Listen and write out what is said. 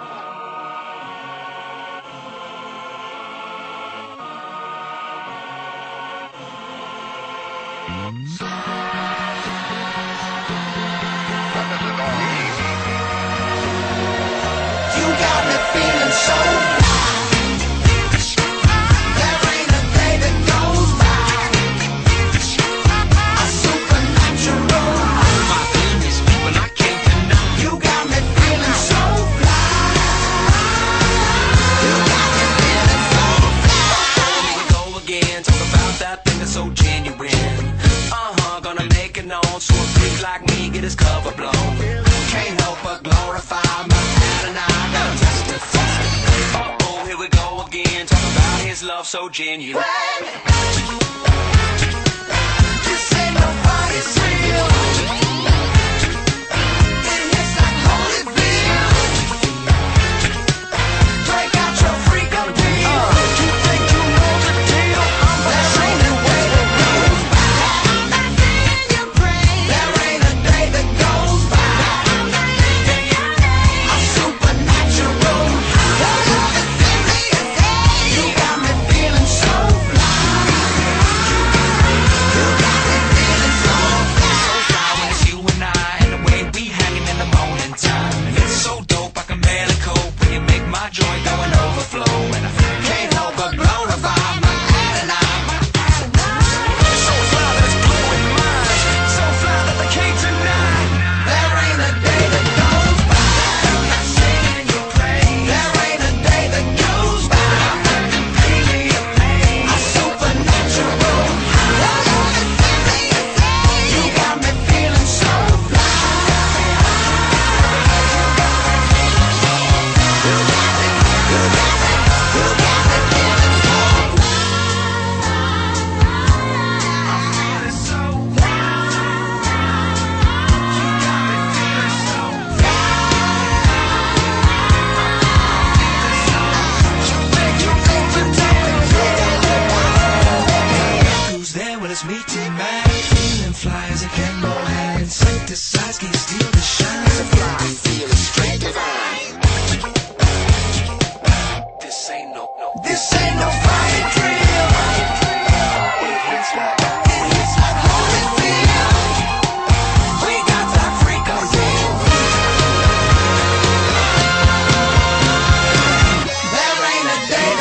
You got me feeling so that thing that's so genuine. Uh huh, gonna make it known so a freak like me get his cover blown. Can't help but glorify my Adonai, gotta testify. Uh oh, here we go again, talk about his love so genuine. as meeting man Feeling fly as a candle hand Synthesize, can steal the shine. As a fly, feel it straight divine This ain't no, no. This ain't no fire drill. It hits it hits We got There ain't a day